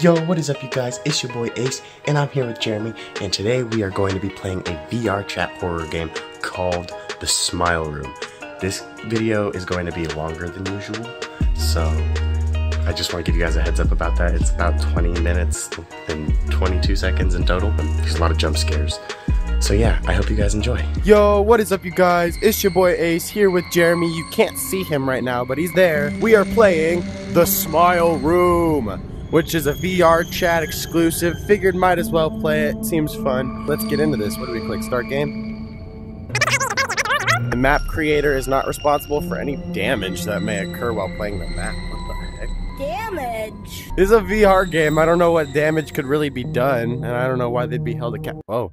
Yo, what is up you guys? It's your boy Ace, and I'm here with Jeremy, and today we are going to be playing a VRChat horror game called The Smile Room. This video is going to be longer than usual, so I just want to give you guys a heads up about that. It's about 20 minutes and 22 seconds in total, and there's a lot of jump scares. So yeah, I hope you guys enjoy. Yo, what is up, you guys? It's your boy Ace here with Jeremy. You can't see him right now, but he's there. We are playing The Smile Room, which is a VRChat exclusive. Figured might as well play it. Seems fun. Let's get into this. What do we click? Start game? The map creator is not responsible for any damage that may occur while playing the map. What the heck? damage. This is a VR game. I don't know what damage could really be done, and I don't know why they'd be held accountable. Whoa.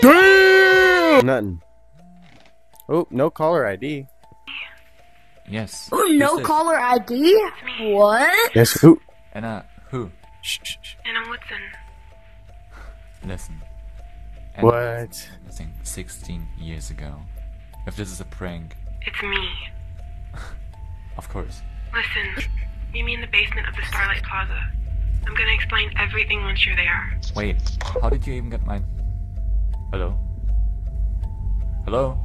Damn! Nothing. Oh, no caller ID. Yes. Oh, no caller ID? What? Yes, who? And uh, who? Shh, shh, shh. Anna Woodson. Listen. Anna What? went Missing 16 years ago. If this is a prank, It's me. of course. Listen, meet me in the basement of the Starlight Plaza. I'm gonna explain everything once you're there. Wait, how did you even get my? Hello? Hello?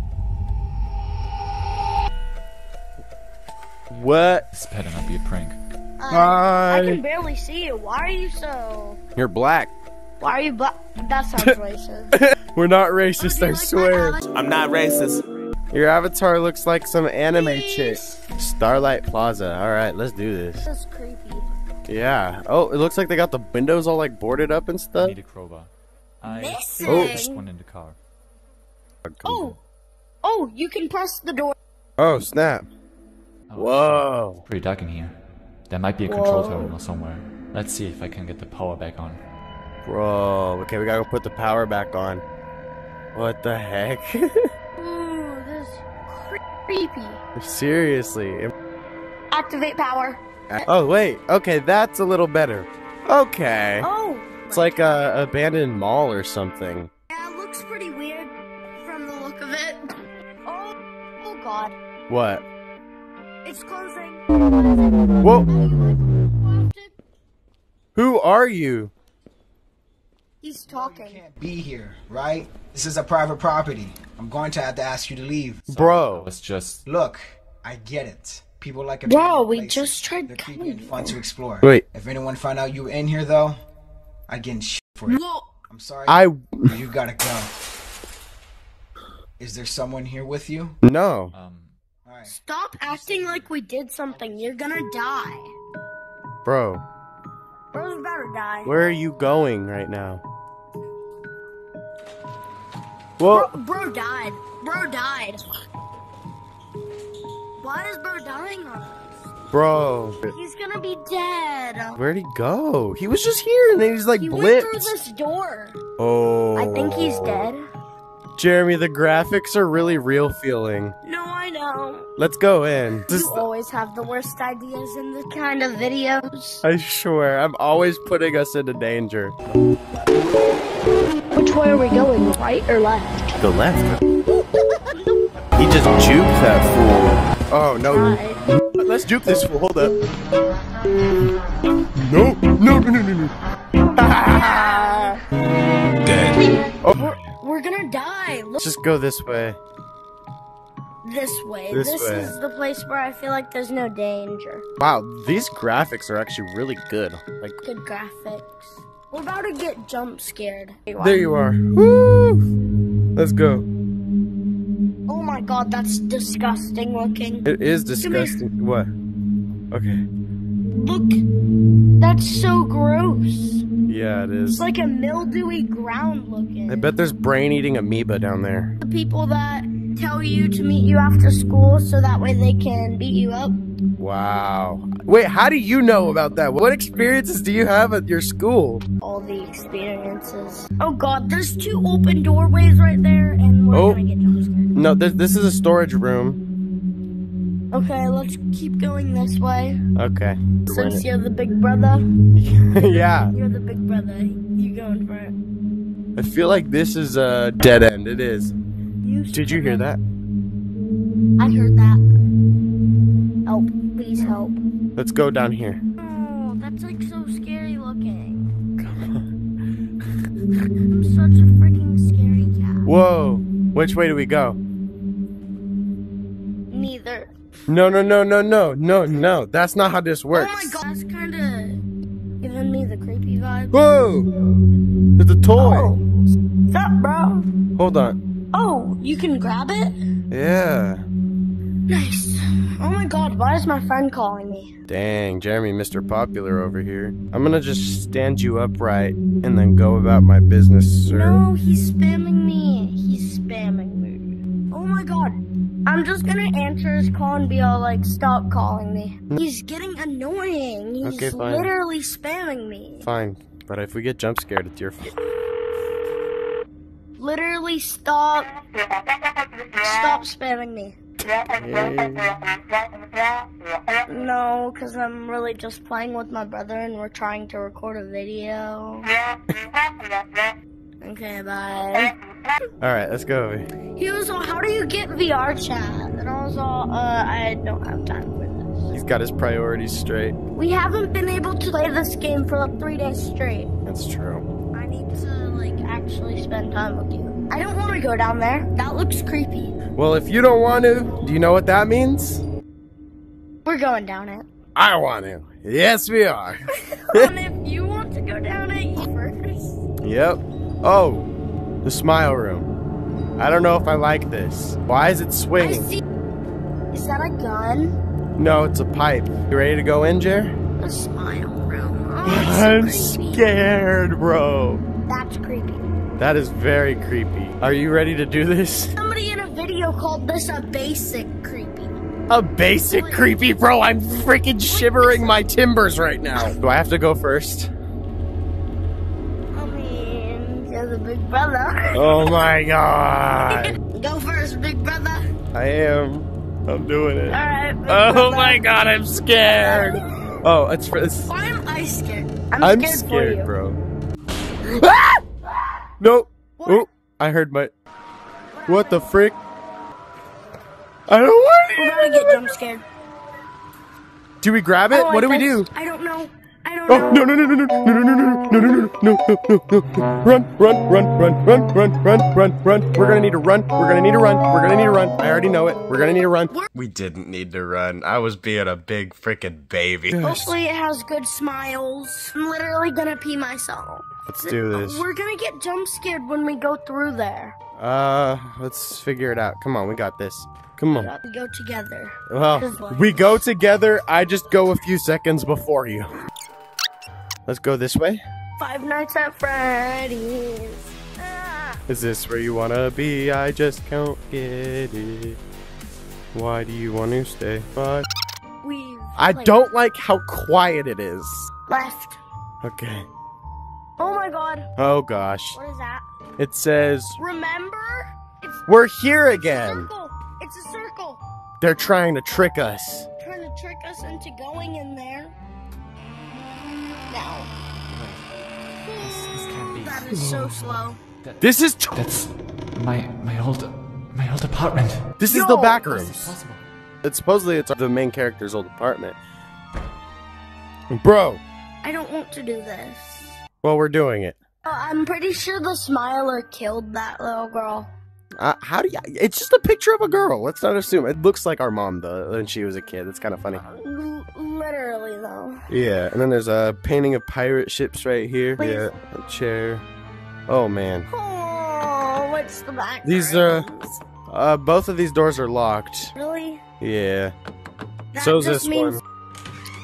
What? This better not be a prank. Uh, I can barely see you. Why are you so... You're black. Why are you black? That sounds racist. We're not racist, Do I like swear. I'm not racist. Your avatar looks like some anime Please. chick. Starlight Plaza. Alright, let's do this. This is creepy. Yeah. Oh, it looks like they got the windows all like boarded up and I stuff. need a crowbar. I Missing. just one in the car. Oh, oh, you can press the door. Oh, snap. Oh, Whoa. Pretty dark in here. There might be a control Whoa. terminal somewhere. Let's see if I can get the power back on. Bro. Okay, we gotta go put the power back on. What the heck? Ooh, this is creepy. Seriously. Activate power. Oh, wait. Okay, that's a little better. Okay. Oh, It's like a abandoned mall or something. yeah, it looks pretty weird from the look of it. Oh, oh God, What? It's. Whoa. Who are you? He's talking. can't be here, right? This is a private property. I'm going to have to ask you to leave. I Bro. was just. Look, I get it. People like Bro, abandoned we places. just tried They're creepy coming and fun to explore. Wait. If anyone found out you were in here, though, I'd get in shit for it. Whoa. I'm sorry. I. You gotta go. Is there someone here with you? No. Um. Alright. Stop acting like we did something. You're gonna die. Bro. Bro's about to die. Where are you going right now? Bro, Well, bro died. Bro died. Why is bro dying on us? bro. He's gonna be dead. Where'd he go? He was just here and then he's like He went through this door. Oh. I think he's oh. dead. Jeremy, the graphics are really real feeling. No, I know. Let's go in. This You always have the worst ideas in this kind of videos. I swear, I'm always putting us into danger. Which way are we going, right or left? The left. he just juked that fool. Oh no. Right. Let's juke this fool. Hold up. No, no, no, no, no, no. We're, we're gonna die. Look Let's just go this way. this way. This This, way. is the place where I feel like there's no danger. Wow, these graphics are actually really good. Like, Good graphics. We're about to get jump scared. there you are. Woo! Let's go. Oh my god, that's disgusting looking. It is disgusting. What? Okay. Look, that's so gross. Yeah, it is. It's like a mildewy ground looking. I bet there's brain eating amoeba down there. the people that tell you to meet you after school so that way they can beat you up. Wow. Wait, how do you know about that? What experiences do you have at your school? All the experiences. Oh god, there's two open doorways right there, and we're Oh. gonna get jump scared. No, this, this is a storage room. Okay, let's keep going this way. Okay. Since you're the big brother, yeah. you're the big brother. You going for it? I feel like this is a dead end. It is. You Did you hear that? I heard that. Help, please help. Let's go down here. Oh, that's like so scary looking. looking. I'm such a freaking scaredy cat. Whoa. Which way do we go? Neither. No, no, no, no, no, no, no. That's not how this works. Oh my god, that's kind of giving me the creepy vibe. Whoa! It's a toy. Oh, what's up, bro? Hold on. Oh, you can grab it? Yeah. Nice. Oh my god, why is my friend calling me? Dang, Jeremy, Mr. Popular over here. I'm gonna just stand you upright and then go about my business, sir. No, he's spamming me. He's spamming me. Oh my god. I'm just gonna answer his call and be all like, stop calling me. He's getting annoying. He's Okay, fine. literally spamming me. Fine, but if we get jump scared, it's your fault. Literally stop. Stop spamming me. No, because I'm really just playing with my brother and we're trying to record a video. Okay, bye. All right, let's go. He was all, how do you get VR chat? And I was all, uh, I don't have time for this. He's got his priorities straight. We haven't been able to play this game for like three days straight. That's true. I need to, like, actually spend time with you. I don't want to go down there. That looks creepy. Well, if you don't want to, do you know what that means? We're going down it. I want to. Yes, we are. and if you want to go down it, you first. Yep. Oh, the smile room. I don't know if I like this. Why is it swinging? Is that a gun? No, it's a pipe. You ready to go in, Jer? A smile room. Oh, I'm creepy. scared, bro. That's creepy. That is very creepy. Are you ready to do this? Somebody in a video called this a basic creepy. A basic creepy, bro. I'm freaking shivering my timbers right now. Do I have to go first? Big brother. Oh my god. Go first, big brother. I am. I'm doing it. Alright, Oh brother. my god, I'm scared. Oh, it's for this. Why am I scared? I'm, I'm scared, for scared, you. bro. Ah! Nope. What? Oh, I heard my. What the frick? I don't want We're gonna get jump scared. Do we grab it? don't What do like we do? I don't know. I don't Oh know. no no no no no no no no no no no no no no no no run run run run run run run run run we're gonna need to run we're gonna need to run we're gonna need to run I already know it we're gonna need to run we didn't need to run I was being a big freaking baby Hopefully it has good smiles. I'm literally gonna pee myself. let's do this We're gonna get jump scared when we go through there. uh let's figure it out come on we got this come on We go together. well we go together I just go a few seconds before you let's go this way Five Nights at Freddy's. Ah. Is this where you wanna be? I just can't get it. Why do you want to stay? But We've I don't like how quiet it is. left. Okay. Oh my god. Oh gosh. What is that? It says Remember? It's we're here again. circle. It's a circle. They're trying to trick us. Trying to trick us into going in there. Now. This can't be. That is so slow. This is That's my my old my old apartment. this is the Yo! back How's rooms. It's supposedly it's the main character's old apartment. Bro, I don't want to do this. well we're doing it. Uh, I'm pretty sure the smiler killed that little girl. Uh, how do you? It's just a picture of a girl. Let's not assume. It looks like our mom though when she was a kid. It's kind of funny. Literally, though. Yeah, and then there's a painting of pirate ships right here. Please. Yeah, a chair. Oh man. Oh, what's the back? These are- Uh, both of these doors are locked. Really? Yeah. That So's just this means- one.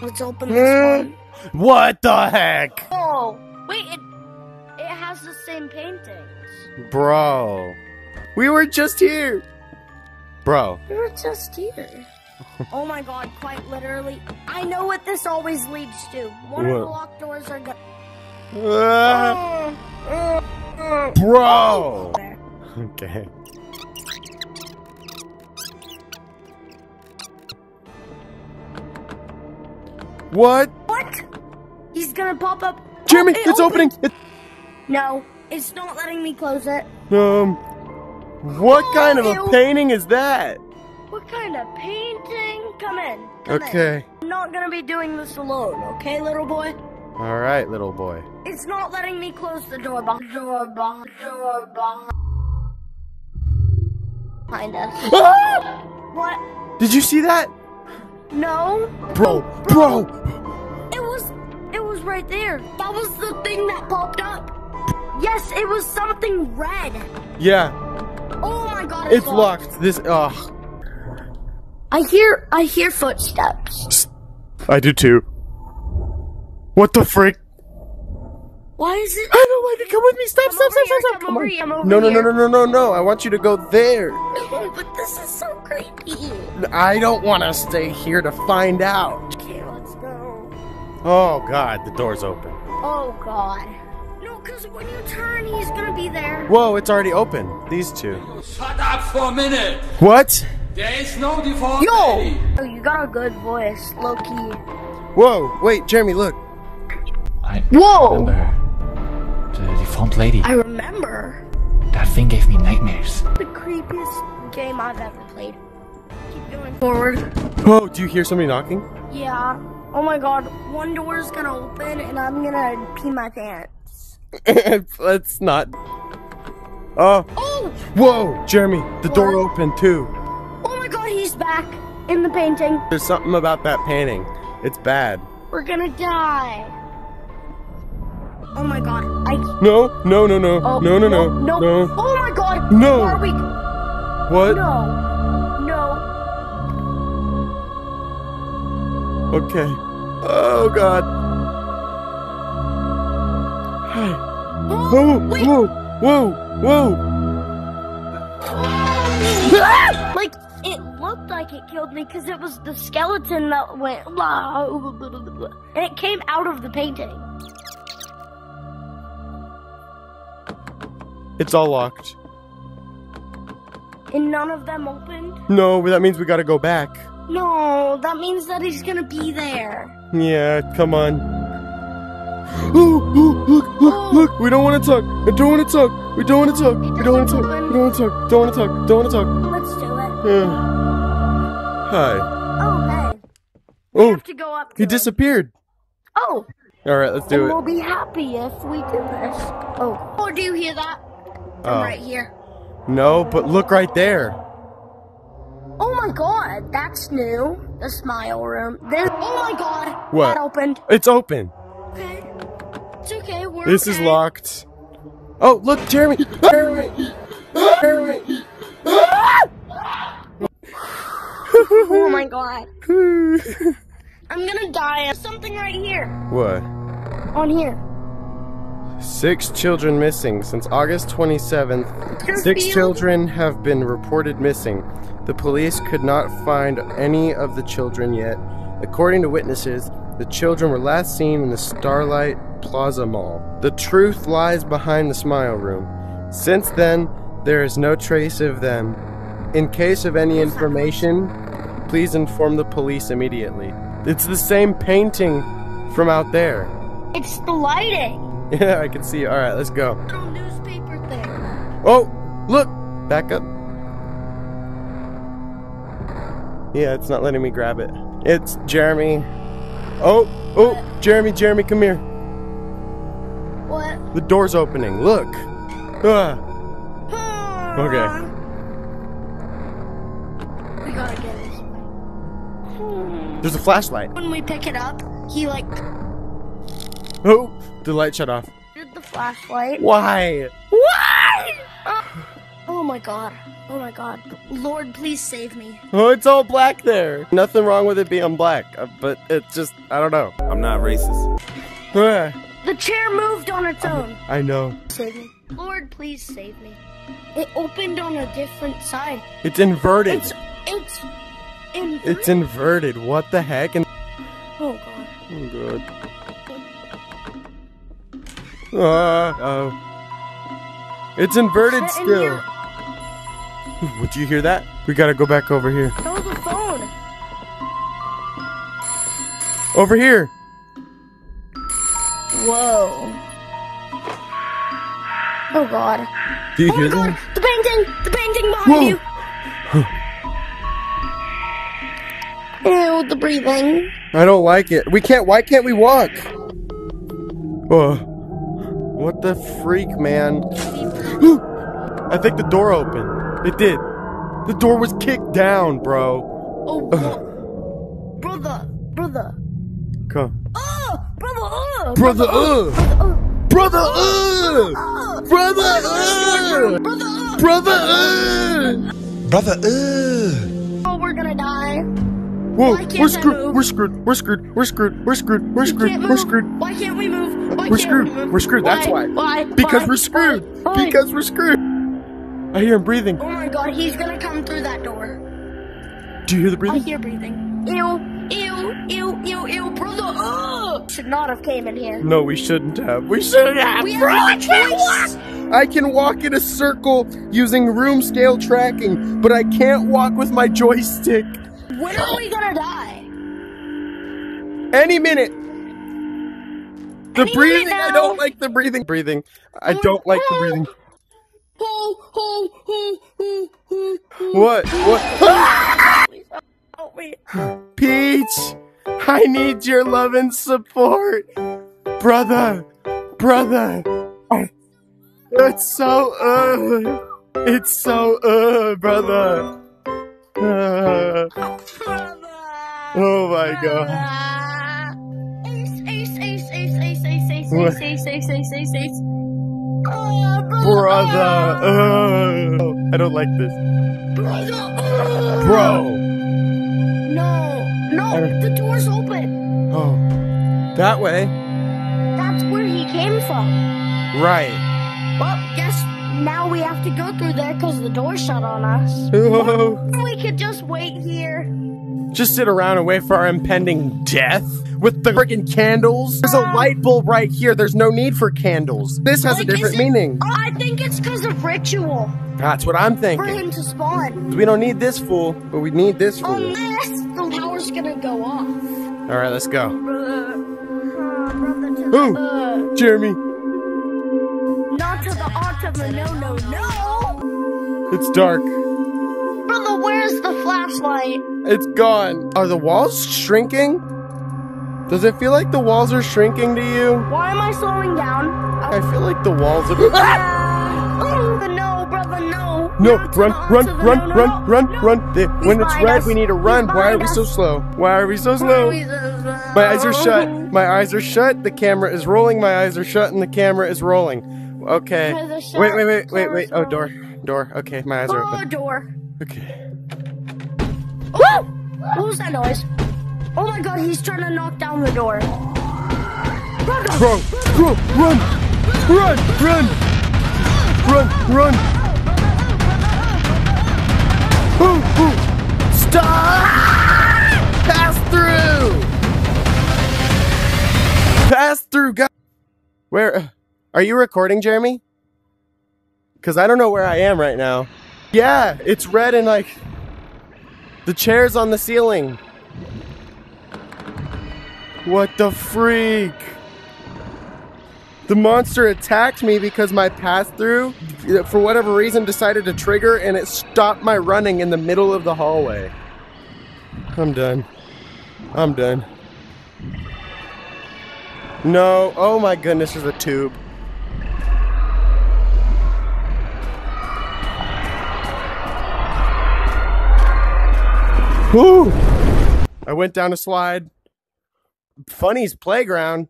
Let's open this one. What the heck, Oh, wait, it it has the same paintings. bro? We were just here, bro. We were just here. Oh my god, quite literally. I know what this always leads to. One of the What? locked doors are go- Ah, Uh, uh, uh. bro. Okay. What? What? He's gonna pop up. Jeremy, Oh, it it's opening. opened. No, it's not letting me close it. It, um, what Oh, kind of a painting is that? What kind of painting? Come in. Come in. Okay. I'm not gonna be doing this alone, okay, little boy? All right, little boy. It's not letting me close the door behind door behind door behind us. Ah! what? Did you see that? No. Bro, bro! It was it was right there. That was the thing that popped up. Yes, it was something red. Yeah, Oh my god, it's locked. This, ugh. I hear I hear footsteps. I do too. What the frick? Why is it I don't like it. Come with me. Stop, Come stop, over stop, here, stop, stop. come Come over on. here, I'm over no, no, no, no, no, no, no. I want you to go there. No, but this is so creepy. I don't want to stay here to find out. Okay, let's go. Oh, God. The door's open. Oh god. No, cause when you turn, he's gonna be there. Whoa, it's already open. These two. Shut up for a minute! What? There is no default Yo! lady. Oh, you got a good voice, low key. Whoa, wait, Jeremy, look. I Whoa! remember the deformed lady. I remember That thing gave me nightmares. the creepiest game I've ever played. Keep going forward. Oh, do you hear somebody knocking? Yeah. Oh my god, one door is gonna open and I'm gonna pee my pants. Let's not. Oh, Oh! whoa, Jeremy, the door opened too. Oh my god, he's back in the painting. There's something about that painting. It's bad. We're gonna die. Oh my god, I. No, no, no, no, Oh, no, no, no, no, no. Oh my god! No. Are we? What? No. No. Okay. Oh God. Hi. Oh, Whoa, wait. whoa, whoa, whoa. like it looked like it killed me because it was the skeleton that went and it came out of the painting. It's all locked. And none of them opened. No, that means we gotta go back. No, that means that he's gonna be there. Yeah, come on. Ooh, ooh, look, look, look. We don't want to talk. I don't want to talk. We don't want to talk. We don't want to talk. We don't want to talk. Don't want to talk. Don't want to talk. Let's do it. Yeah. Hi. Oh, hey. We Oh, have to go up. To he it. disappeared. Oh, All right, let's and do we'll be happy if we do this. Oh. Oh, do you hear that? Oh. right here. No, but look right there. Oh my god, that's new. The smile room. This. Oh my god. What? That opened. It's open. Okay. It's okay. We're This is locked. Oh, look, Jeremy. Jeremy. Jeremy. Oh my god. I'm gonna die. There's something right here. What? On here. Six children missing since August 27th. Your Six field- children have been reported missing. The police could not find any of the children yet. According to witnesses, the children were last seen in the Starlight Plaza Mall. The truth lies behind the Smile Room. Since then, there is no trace of them. In case of any information, please inform the police immediately. It's the same painting from out there. It's the lighting. Yeah, I can see. All right, let's go. Little newspaper thing. Oh, look! Back up. Yeah, it's not letting me grab it. It's Jeremy. Oh, oh, Jeremy, Jeremy, come here. What? The door's opening. Look. Ah, Okay. We gotta get this way. there's a flashlight. When we pick it up, he like Oh, the light shut off. did the flashlight. Why? Why? Oh my god. Oh my god. Lord, please save me. Oh, it's all black there. Nothing wrong with it being black, uh, but it's just, I don't know. I'm not racist. The chair moved on its own. I know. Save me. Lord, please save me. It opened on a different side. It's inverted. It's it's in It's inverted. What the heck? And Oh god. Oh god. Uh oh. It's inverted Sit in still. Would you hear that? We gotta go back over here. That was a phone. Over here. Whoa. Oh god. Do you Oh hear my god! that? The painting! The painting behind Whoa. you! Ew, the breathing. I don't like it. We can't. Why can't we walk? Oh, what the freak, man? I think the door opened. It did. The door was kicked down, bro. Oh, wha- brother, brother. Come. Oh, brother, uh, Brother, uh! brother, Brother, uh! Brother, uh! brother, uh. Brother, uh! Brother, ugh. Oh, we're gonna die. Whoa, we're screwed, we're screwed, we're screwed, we're screwed, we're screwed, we're screwed, we're screwed. Why can't we move? Why We're can't screwed. We move? We're screwed. That's why. Why? Because we're screwed. Because we're screwed. I hear him breathing. Oh my god, he's gonna come through that door. Do you hear the breathing? I hear breathing. Ew, ew, ew, ew, ew, brother. Ugh! Should not have came in here. No, we shouldn't have. We shouldn't have. We bro. have I no can't choice. walk. I can walk in a circle using room scale tracking, but I can't walk with my joystick. When are we gonna die? Any minute. The Any breathing. minute I don't like the breathing. Breathing. I oh don't like the breathing. Oh, oh, oh, oh, oh, oh. What? What? Help me. Peach, I need your love and support. Brother, brother. It's so, uh, it's so, uh, brother. Uh, oh my god. Ace, ace, ace, ace, ace, ace, ace, What? ace, ace, ace, ace, ace, ace. Oh, Brother, uh, I don't like this. Brother. Bro. No, no, the door's open. Oh, that way? That's where he came from. Right. Well, guess now we have to go through there because the door shut on us. Oh, We could just wait here. Just sit around and wait for our impending death with the freaking candles. There's a light bulb right here. There's no need for candles. This has a different it- meaning. I think it's because of ritual That's what I'm thinking. for him to spawn. We don't need this fool, but we need this fool. Unless the power's gonna go off. All right, let's go. Uh, brother to Ooh. the, uh, Jeremy, not to the art of the no, no, no. it's dark. Brother, where's the flashlight? It's gone. Are the walls shrinking? Does it feel like the walls are shrinking to you? Why am I slowing down? I feel like the walls are. Ah! Oh, the no, brother, no. No, run, run, run, no, run, no. run, run. When it's red, us. we need to run. Why are we so slow? Why are we so slow? My eyes are shut. My eyes are shut. The camera is rolling. My eyes are shut, and the camera is rolling. Okay. Eyes are shut, Wait, wait, wait, wait, wait. Oh, door, door. Okay, my eyes are Oh, open. door. Okay. Woo! What was that noise? Oh my god, he's trying to knock down the door. Brother! Bro, bro, run, run, run, run, run. Ooh, ooh. Stop! Pass through. Pass through, guys. Where uh, are you recording, Jeremy? Because I don't know where I am right now. Yeah, it's red and like the chairs on the ceiling. What the freak? The monster attacked me because my pass through, for whatever reason, decided to trigger and it stopped my running in the middle of the hallway. I'm done. I'm done. No, oh my goodness, there's a tube. Whew! I went down a slide. Funny's playground.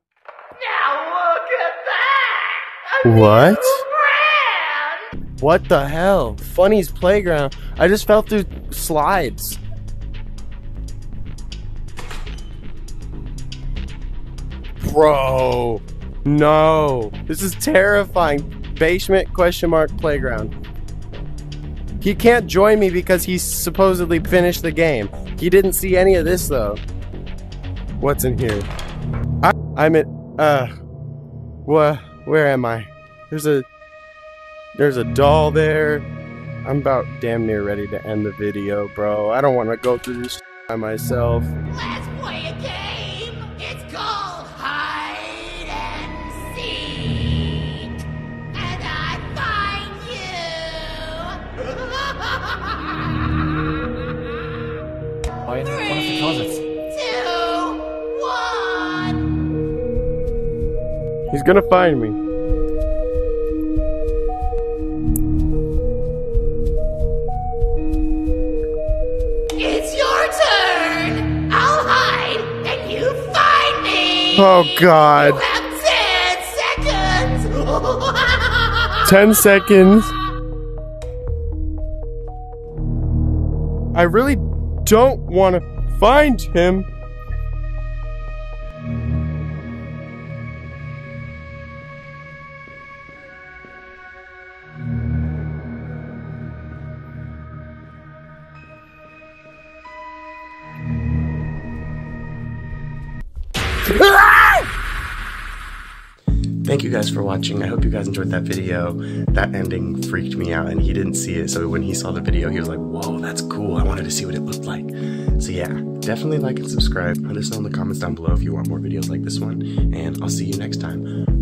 What? What the hell? Funny's playground. I just fell through slides. Bro. No. This is terrifying. Basement question mark playground. He can't join me because he supposedly finished the game. He didn't see any of this though. What's in here? I, I'm at uh what where am I? There's a there's a doll there. I'm about damn near ready to end the video, bro. I don't want to go through this by myself. Gonna find me. It's your turn. I'll hide and you find me. Oh god. You have 10 seconds. 10 seconds. I really don't want to find him. You guys for watching. I hope you guys enjoyed that video. That ending freaked me out and he didn't see it. So when he saw the video, he was like, whoa, that's cool. I wanted to see what it looked like. So yeah, definitely like and subscribe. Let us know in the comments down below if you want more videos like this one. And I'll see you next time.